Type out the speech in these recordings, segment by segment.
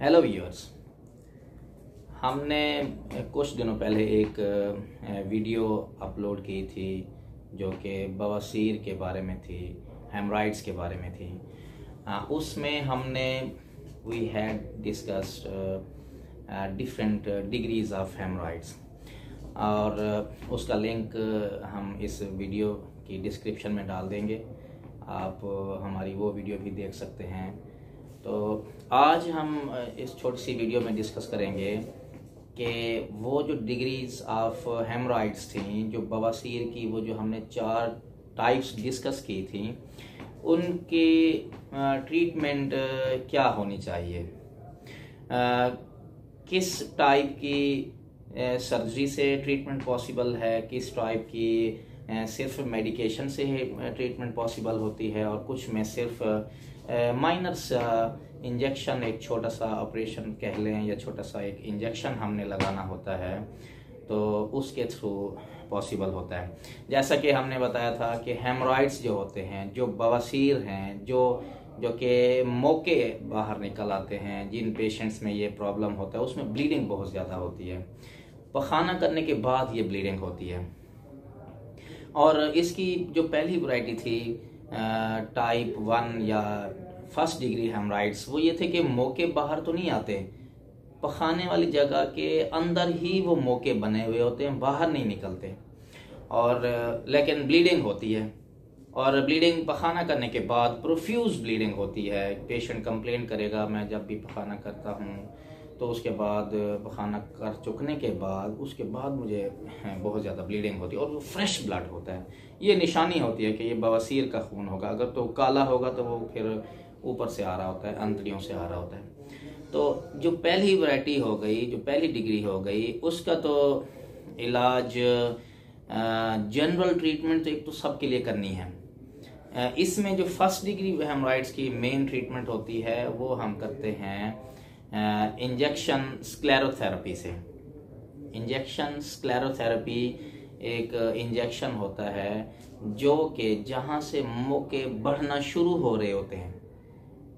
Hello viewers हमने कुछ दिनों पहले एक वीडियो अपलोड की थी, जो कि बवासीर के बारे में थी हेमराइड्स के बारे में थी। उसमें हमने we had discussed different degrees of haemorrhoids और उसका लिंक हम इस वीडियो की डिस्क्रिप्शन में डाल देंगे। आप हमारी वो वीडियो भी देख सकते हैं। तो आज हम इस छोटी सी वीडियो में डिस्कस करेंगे कि वो जो डिग्रीज ऑफ़ हेमराइड्स थी, जो बवासीर की वो जो हमने चार टाइप्स डिस्कस की थी, उनकी ट्रीटमेंट क्या होनी चाहिए? किस टाइप की सर्जरी से ट्रीटमेंट पॉसिबल है? किस टाइप की सिर्फ़ मेडिकेशन से ही ट्रीटमेंट पॉसिबल होती है और कुछ में सिर्फ़ माइनर इंजेक्शन एक छोटा सा ऑपरेशन कह लें या छोटा सा एक इंजेक्शन हमने लगाना होता है तो उसके थ्रू पॉसिबल होता है। जैसा कि हमने बताया था कि हेमराइड्स जो होते हैं, जो बवासीर हैं, जो जो कि मौके बाहर निकल आते हैं, जिन पेशेंट्स में ये प्रॉब्लम होता है, उसमें ब्लीडिंग बहुत ज़्यादा होती है। पखाना करने के बाद ये ब्लीडिंग होती है। और इसकी जो पहली वैरायटी थी टाइप वन या फ़र्स्ट डिग्री हेमराइड्स वो ये थे कि मौके बाहर तो नहीं आते, पखाने वाली जगह के अंदर ही वो मौके बने हुए होते हैं, बाहर नहीं निकलते। और, लेकिन ब्लीडिंग होती है, और ब्लीडिंग पखाना करने के बाद प्रोफ्यूज ब्लीडिंग होती है पेशेंट कंप्लेन करेगा, मैं जब भी पखाना करता हूँ तो उसके बाद पखाना कर चुकने के बाद, उसके बाद मुझे बहुत ज़्यादा ब्लीडिंग होती है और वो फ्रेश ब्लड होता है। ये निशानी होती है कि ये बवासीर का खून होगा। अगर तो काला होगा तो वो फिर ऊपर से आ रहा होता है अंतड़ियों से आ रहा होता है। तो जो पहली वैरायटी हो गई, जो पहली डिग्री हो गई, उसका तो इलाज जनरल ट्रीटमेंट तो एक तो सबके लिए करनी है। इसमें जो फ़र्स्ट डिग्री हेमराइड्स की मेन ट्रीटमेंट होती है, वो हम करते हैं इंजेक्शन स्क्लेरोथेरेपी से। इंजेक्शन स्क्लेरोथेरेपी एक इंजेक्शन होता है जो कि जहाँ से मौके बढ़ना शुरू हो रहे होते हैं।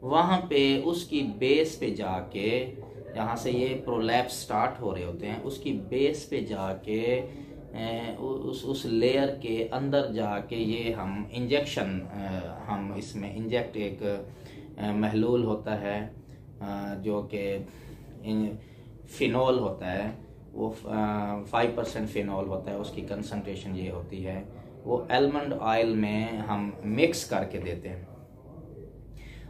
वहाँ पे उसकी बेस पे जाके, जहाँ से ये प्रोलैप्स स्टार्ट हो रहे होते हैं, उसकी बेस पे जाके उस उस लेयर के अंदर जाके ये हम इंजेक्शन हम इसमें इंजेक्ट एक महलूल होता है। जो कि फिनॉल होता है, वो फाइव परसेंट फिनॉल होता है, उसकी कंसनट्रेशन ये होती है। वो एलमंड ऑयल में हम मिक्स करके देते हैं।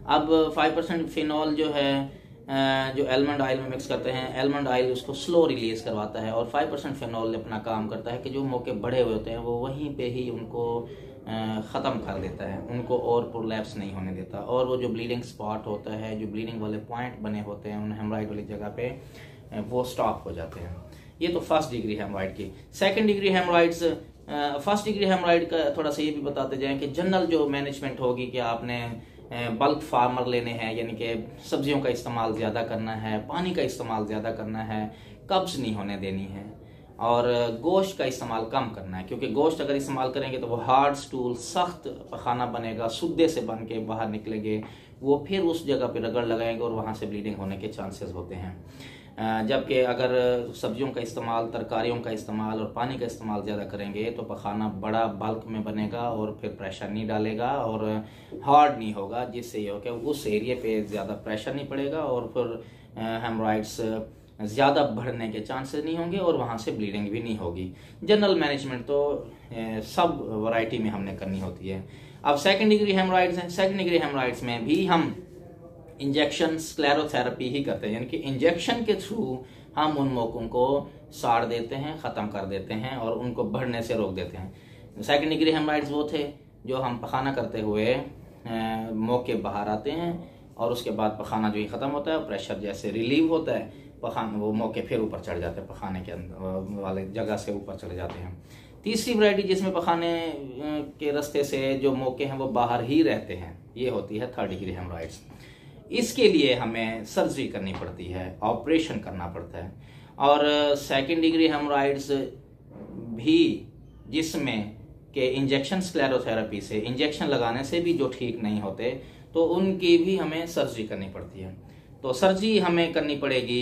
अब फाइव परसेंट फिनॉल जो है जो एलमंड ऑयल में मिक्स करते हैं एलमंड ऑयल उसको स्लो रिलीज़ करवाता है और फाइव परसेंट फिनॉल अपना काम करता है कि जो मौके बड़े हुए होते हैं, वो वहीं पे ही उनको ख़त्म कर देता है, उनको और प्रोलैप्स नहीं होने देता। और वो जो ब्लीडिंग स्पॉट होता है, जो ब्लीडिंग वाले पॉइंट बने होते हैं उन हेमराइड वाली जगह पे वो स्टॉप हो जाते हैं। ये तो फ़र्स्ट डिग्री हेमराइड की। Second degree haemorrhoids first degree haemorrhoid का थोड़ा सा ये भी बताते जाएँ कि जनरल जो मैनेजमेंट होगी कि आपने बल्क फार्मर लेने हैं, यानी कि सब्जियों का इस्तेमाल ज़्यादा करना है, पानी का इस्तेमाल ज़्यादा करना है, कब्ज नहीं होने देनी है, और गोश्त का इस्तेमाल कम करना है, क्योंकि गोश्त अगर इस्तेमाल करेंगे तो वो हार्ड स्टूल सख्त पखाना बनेगा, सुद्दे से बन के बाहर निकलेंगे, वो फिर उस जगह पर रगड़ लगाएँगे और वहाँ से ब्लीडिंग होने के चांसेस होते हैं। जबकि अगर सब्जियों का इस्तेमाल, तरकारियों का इस्तेमाल और पानी का इस्तेमाल ज़्यादा करेंगे तो पखाना बड़ा बल्क में बनेगा और फिर प्रेशर नहीं डालेगा और हार्ड नहीं होगा, जिससे ये हो कि उस एरिए पे ज़्यादा प्रेशर नहीं पड़ेगा और फिर हेमराइड्स ज़्यादा बढ़ने के चांसेस नहीं होंगे और वहाँ से ब्लीडिंग भी नहीं होगी। जनरल मैनेजमेंट तो सब वैरायटी में हमने करनी होती है। अब सेकेंड डिग्री हेमराइड्स हैं। सेकेंड डिग्री हेमराइड्स में भी हम इंजेक्शन स्क्लेरोथेरेपी ही करते हैं। यानी कि इंजेक्शन के थ्रू हम उन मौकों को साड़ देते हैं, ख़त्म कर देते हैं और उनको बढ़ने से रोक देते हैं। सेकेंड डिग्री हेमराइड्स वो थे जो हम पखाना करते हुए मौके बाहर आते हैं और उसके बाद पखाना जो ही ख़त्म होता है प्रेशर जैसे रिलीव होता है, पखाना वो मौके फिर ऊपर चढ़ जाते हैं, पखाने के अंदर वाले जगह से ऊपर चढ़ जाते हैं। तीसरी वैरायटी जिसमें पखाने के रास्ते से जो मौके हैं वो बाहर ही रहते हैं, ये होती है थर्ड डिग्री हेमराइड्स इसके लिए हमें सर्जरी करनी पड़ती है, ऑपरेशन करना पड़ता है। और सेकेंड डिग्री हेमराइड्स भी जिसमें के इंजेक्शन स्क्लेरोथेरेपी से इंजेक्शन लगाने से भी जो ठीक नहीं होते तो उनकी भी हमें सर्जरी करनी पड़ती है। तो सर्जरी हमें करनी पड़ेगी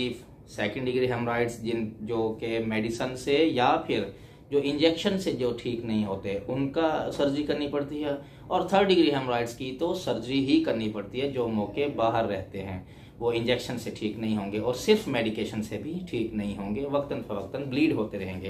सेकेंड डिग्री हेमराइड्स जिन जो के मेडिसन से या फिर जो इंजेक्शन से जो ठीक नहीं होते, उनका सर्जरी करनी पड़ती है। और थर्ड डिग्री हेमराइड्स की तो सर्जरी ही करनी पड़ती है जो मौके बाहर रहते हैं। वो इंजेक्शन से ठीक नहीं होंगे और सिर्फ़ मेडिकेशन से भी ठीक नहीं होंगे। वक्तन फवक्तन ब्लीड होते रहेंगे।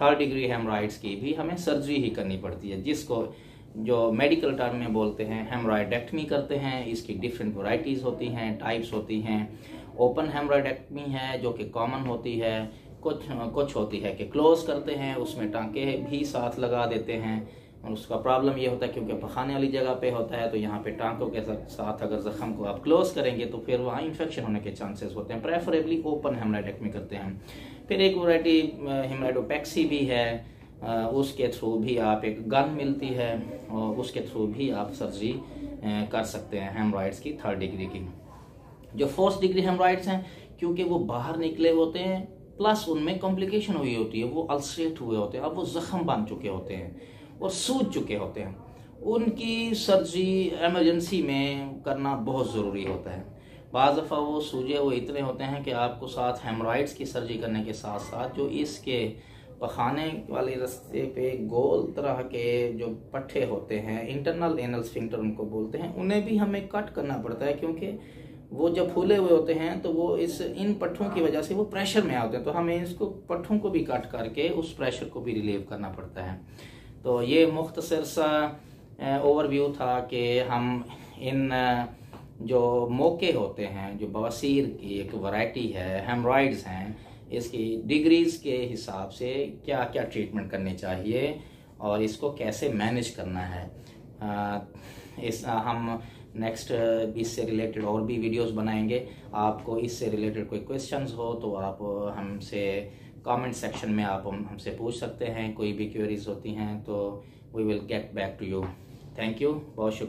थर्ड डिग्री हेमराइड्स की भी हमें सर्जरी ही करनी पड़ती है, जिसको जो मेडिकल टर्म में बोलते हैं हेमराइडेक्टमी करते हैं। इसकी डिफरेंट वराइटीज़ होती हैं टाइप्स होती हैं। ओपन हेमराइडेक्टमी है, जो कि कॉमन होती है। कुछ कुछ होती है कि क्लोज करते हैं, उसमें टांके भी साथ लगा देते हैं, और उसका प्रॉब्लम ये होता है क्योंकि पखाने वाली जगह पे होता है तो यहाँ पे टांकों के साथ अगर जख्म को आप क्लोज करेंगे तो फिर वहाँ इन्फेक्शन होने के चांसेस होते हैं। प्रेफरेबली ओपन हेमराइडेक्टमी करते हैं। फिर एक वराइटी हेमराइडोपैक्सी भी है उसके थ्रू भी आप एक गन मिलती है, और उसके थ्रू भी आप सर्जरी कर सकते हैं हेमराइड्स की थर्ड डिग्री की। जो फोर्थ डिग्री हेमराइड्स हैं, क्योंकि वो बाहर निकले होते हैं प्लस उनमें कॉम्प्लिकेशन हुई होती है, वो अल्सरेट हुए होते हैं, अब वो जख्म बन चुके होते हैं और सूझ चुके होते हैं। उनकी सर्जरी एमरजेंसी में करना बहुत ज़रूरी होता है। बाज़ दफ़ा वो सूजे हुए इतने होते हैं कि आपको साथ हेमराइड्स की सर्जरी करने के साथ साथ जो इसके पखाने वाले रास्ते पे गोल तरह के जो पट्टे होते हैं इंटरनल एनल स्फिंक्टर उनको बोलते हैं, उन्हें भी हमें कट करना पड़ता है क्योंकि वो जब फूले हुए होते हैं तो वो इस इन पट्ठों की वजह से वो प्रेशर में आते हैं। तो हमें इसको पट्ठों को भी कट करके उस प्रेशर को भी रिलीव करना पड़ता है। तो ये मुख्तसर सा ओवरव्यू था कि हम इन जो मौके होते हैं जो बवासीर की एक वैरायटी है हेमराइड्स हैं इसकी डिग्रीज के हिसाब से क्या क्या ट्रीटमेंट करनी चाहिए और इसको कैसे मैनेज करना है। आ, इस हम नेक्स्ट इससे रिलेटेड और भी वीडियोस बनाएँगे। आपको इससे रिलेटेड कोई क्वेश्चंस हो तो आप हमसे कमेंट सेक्शन में आप हमसे पूछ सकते हैं। कोई भी क्वेरीज होती हैं तो we will get back to you thank you बहुत शुक्रिया।